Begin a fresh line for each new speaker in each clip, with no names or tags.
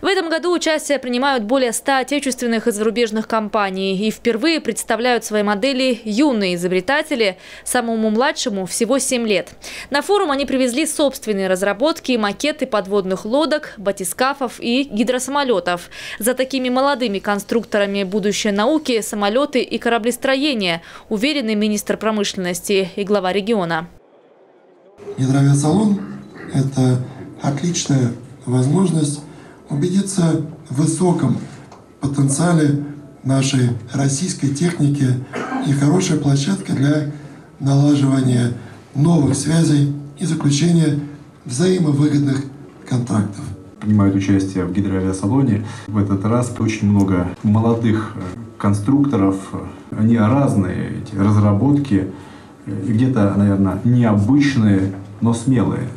В этом году участие принимают более 100 отечественных и зарубежных компаний. И впервые представляют свои модели юные изобретатели. Самому младшему всего 7 лет. На форум они привезли собственные разработки, макеты подводных лодок, батискафов и гидросамолетов. За такими молодыми конструкторами будущее науки, самолеты и кораблестроение, уверенный министр промышленности и глава региона.
Гидроавиасалон – это отличная возможность убедиться в высоком потенциале нашей российской техники и хорошая площадка для налаживания новых связей и заключения взаимовыгодных контрактов.
Принимают участие в гидроавиасалоне. В этот раз очень много молодых э, конструкторов. Они разные, эти разработки, э, где-то, наверное, необычные, но смелые.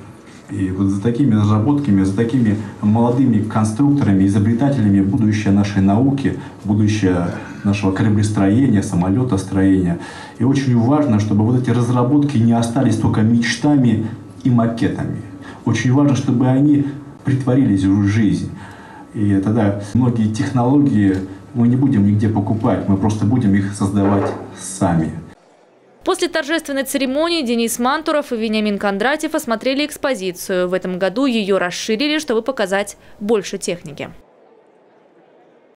И вот за такими разработками, за такими молодыми конструкторами, изобретателями будущее нашей науки, будущее нашего кораблестроения, самолетостроения. И очень важно, чтобы вот эти разработки не остались только мечтами и макетами. Очень важно, чтобы они притворились в жизнь. И тогда многие технологии мы не будем нигде покупать, мы просто будем их создавать сами.
После торжественной церемонии Денис Мантуров и Вениамин Кондратьев осмотрели экспозицию. В этом году ее расширили, чтобы показать больше техники.